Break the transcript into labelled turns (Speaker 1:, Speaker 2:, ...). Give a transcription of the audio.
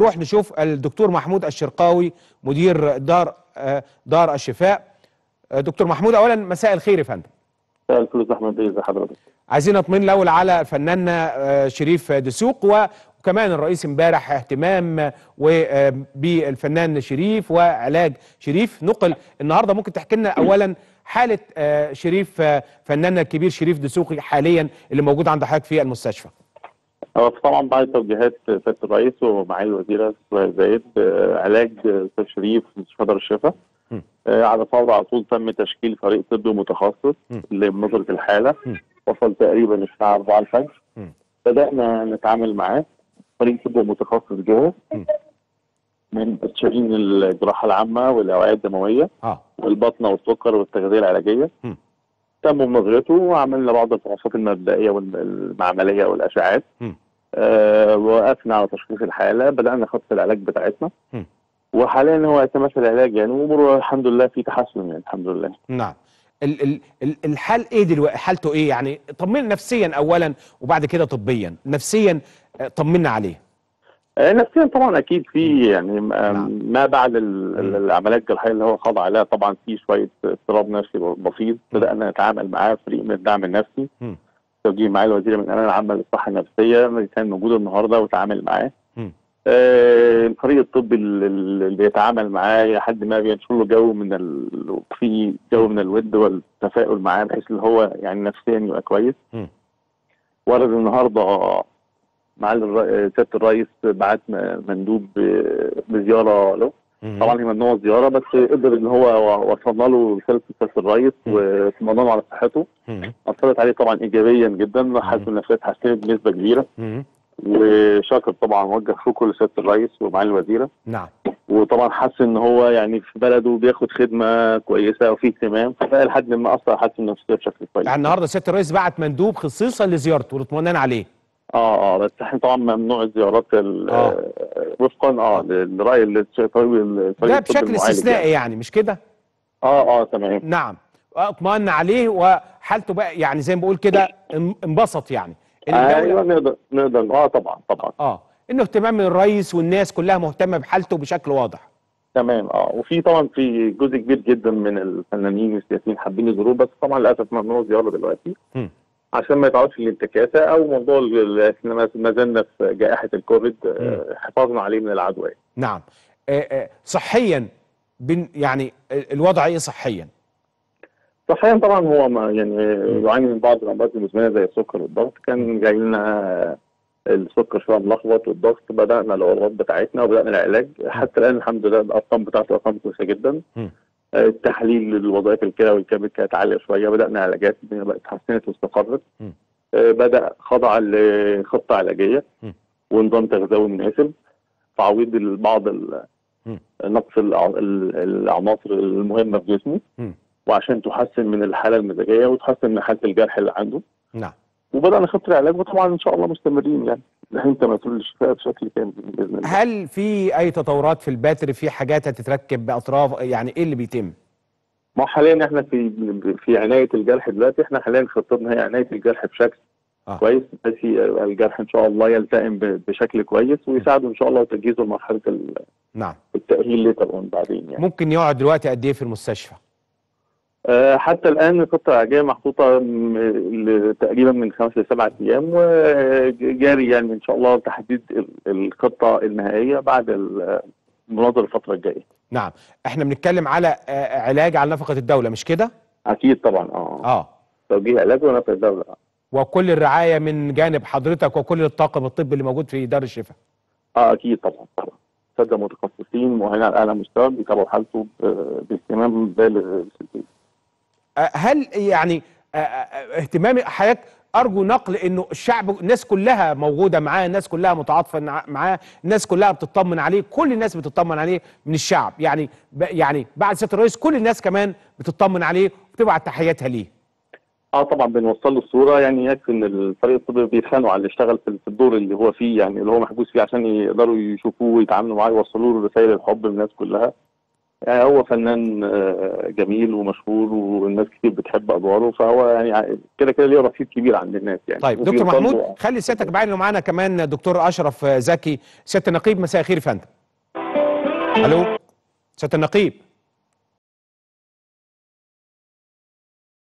Speaker 1: نروح نشوف الدكتور محمود الشرقاوي مدير دار آه، دار الشفاء. آه، دكتور محمود اولا مساء الخير يا فندم.
Speaker 2: مساء الفل أحمد ازي حضرتك؟
Speaker 1: عايزين نطمن الأول على فناننا آه، شريف دسوق وكمان الرئيس امبارح اهتمام بالفنان شريف وعلاج شريف. نقل النهارده ممكن تحكي لنا اولا حالة شريف فناننا الكبير شريف دسوقي حاليا اللي موجود عند حضرتك في المستشفى.
Speaker 2: هو طبعا بعد توجيهات سياده الرئيس ومعالي الوزيره سهير زايد آه، علاج أستاذ شريف في مستشفى الشفاء. آه، على فور على طول تم تشكيل فريق طبي متخصص
Speaker 1: م.
Speaker 2: لمناظره
Speaker 1: الحالة.
Speaker 2: وصل تقريبا الساعة 4 الفجر. بدأنا نتعامل معاه فريق طبي متخصص جاهز. من مستشارين الجراحة العامة والأوعية الدموية
Speaker 1: آه
Speaker 2: والبطنة والسكر والتغذية العلاجية
Speaker 1: م.
Speaker 2: تم مناظرته وعملنا بعض الفحوصات المبدئية والمعملية
Speaker 1: والأشعاعات.
Speaker 2: آه وقفنا على تشخيص الحالة بدأنا خطة العلاج بتاعتنا
Speaker 1: م.
Speaker 2: وحاليا هو يتماشى العلاج يعني واموره الحمد لله في تحسن يعني الحمد لله
Speaker 1: نعم ال ال ال الحال إيه دلوقتي حالته إيه يعني طمنا نفسيا اولا وبعد كده طبيا نفسيا آه، طمنا عليه
Speaker 2: آه نفسيا طبعا أكيد في يعني
Speaker 1: نعم.
Speaker 2: ما بعد. العمليات الجراحية اللي هو خاضع عليها طبعا في شوية اضطراب نفسي بسيط. بدأنا نتعامل معاه فريق من الدعم النفسي
Speaker 1: م.
Speaker 2: توجيه معالي الوزير من الامانه العامه للصحة النفسية اللي كان موجود النهارده وتعامل معاه. آه، الفريق الطبي اللي بيتعامل معاه لحد ما بينشر له جو من ال... في جو من الود والتفاؤل معاه بحيث إن هو يعني نفسيا يبقى كويس
Speaker 1: م.
Speaker 2: ورد النهارده معالي الر- سيادة الرئيس بعت مندوب ب- بزيارة له. طبعا هي ممنوع الزيارة بس قدر إن هو وصلنا له رساله سياده الرئيس
Speaker 1: م.
Speaker 2: واطمئننا له على صحته. أثرت عليه طبعا ايجابيا جدا حالته النفسيه اتحسنت بنسبة
Speaker 1: كبيرة.
Speaker 2: وشاكر طبعا وجه شكر لسياده الرئيس ومعالي الوزيرة
Speaker 1: نعم
Speaker 2: وطبعا حس إن هو يعني في بلده بياخد خدمة كويسة وفي اهتمام فبقى لحد ما اثر حالته النفسيه بشكل كويس.
Speaker 1: يعني النهارده سياده الرئيس بعت مندوب خصيصا لزيارته والاطمئنان عليه
Speaker 2: آه آه بس إحنا طبعا ممنوع الزيارات ال-
Speaker 1: آه.
Speaker 2: وفقا آه الفريق الفريق
Speaker 1: ده بشكل استثنائي
Speaker 2: يعني.
Speaker 1: يعني مش كده؟
Speaker 2: آه آه تمام.
Speaker 1: نعم. أطمئن عليه وحالته بقى يعني زي ما بقول كده إن- انبسط يعني. إن أيوه
Speaker 2: نقدر نقدر. آه طبعا طبعا.
Speaker 1: آه. إنه اهتمام من الرئيس والناس كلها مهتمة بحالته بشكل واضح.
Speaker 2: تمام. آه وفي طبعا في جزء كبير جدا من الفنانين والسياسيين حابين يزوروه بس طبعا للأسف ممنوع الزياره دلوقتي.
Speaker 1: مم.
Speaker 2: عشان ما يتعرضش للانتكاسة أو موضوع إحنا ما- زلنا في جائحة الكوفيد آه، حفاظنا عليه من العدوى.
Speaker 1: نعم. آه آه صحيا بن يعني ال- الوضع إيه صحيا؟
Speaker 2: صحيا طبعا هو ما يعني يعاني من بعض الأمراض المزمنة زي السكر والضغط. كان جاي لنا السكر شوية ملخبط والضغط بدأنا العلاجات بتاعتنا وبدأنا العلاج. حتى الآن الحمد لله الأرقام بتاعته أرقام كويسة جدا. التحليل الوظائف الكلى والكبد كانت عالية شوية بدأنا علاجات بقت اتحسنت واستقرت. آه، بدأ خضع لخطه
Speaker 1: علاجية.
Speaker 2: ونظام تغذوي مناسب تعويض بعض ال-
Speaker 1: مم.
Speaker 2: نقص الع- ال- العناصر المهمة في جسمه. وعشان تحسن من الحالة المزاجية وتحسن من حالة الجرح اللي عنده
Speaker 1: نعم
Speaker 2: وبدأنا خطه العلاج وطبعا إن شاء الله مستمرين يعني. نحن مسؤول الشفاء بشكل كامل بإذن الله.
Speaker 1: هل في أي تطورات في الباتري في حاجات هتتركب بأطراف يعني إيه اللي بيتم؟
Speaker 2: ما حاليا إحنا في في عناية الجرح دلوقتي إحنا حاليا خطتنا هي عناية الجرح بشكل
Speaker 1: آه.
Speaker 2: كويس بحيث الجرح إن شاء الله يلتئم بشكل كويس ويساعده إن شاء الله تجهيزه لمرحلة
Speaker 1: نعم.
Speaker 2: التأهيل later on بعدين يعني.
Speaker 1: ممكن يقعد دلوقتي قد إيه في المستشفى؟
Speaker 2: حتى الآن الخطه العلاجيه محطوطة تقريبا من خمس لسبعة أيام وجاري يعني إن شاء الله تحديد ال- الخطة النهائية بعد ال- المناظره الفترة الجاية.
Speaker 1: نعم. إحنا بنتكلم على آه، علاج على نفقة الدولة مش كده؟
Speaker 2: أكيد طبعا آه.
Speaker 1: آه.
Speaker 2: توجيه علاج ونفع الدولة
Speaker 1: وكل الرعاية من جانب حضرتك وكل الطاقم الطبي اللي موجود في دار الشفاء.
Speaker 2: آه أكيد طبعا طبعا. سادة متخصصين مؤهلين على اعلى مستوى بيتابعوا حالته باهتمام بالغ
Speaker 1: آه، هل يعني آه، آه، اهتمام حضرتك أرجو نقل إنه الشعب الناس كلها موجودة معاه الناس كلها متعاطفة معاه الناس كلها بتطمن عليه كل الناس بتطمن عليه من الشعب. يعني يعني بعد سياده الرئيس كل الناس كمان بتطمن عليه وبتبعت تحياتها ليه؟
Speaker 2: آه طبعا بنوصل له الصورة. يعني يكفي إن الفريق الطبي بيتخانقوا على اللي اشتغل في في الدور اللي هو فيه يعني اللي هو محبوس فيه عشان يقدروا يشوفوه ويتعاملوا معاه يوصلوا له رسائل الحب للناس كلها. يعني هو فنان آه، جميل ومشهور والناس كتير بتحب أدواره فهو يعني كده كده ليه رصيد كبير عند الناس يعني.
Speaker 1: طيب دكتور محمود
Speaker 2: له-
Speaker 1: خلي سيادتك معانا ومعانا كمان دكتور أشرف زكي سياده النقيب مساء الخير يا فندم. ألو؟ سياده النقيب.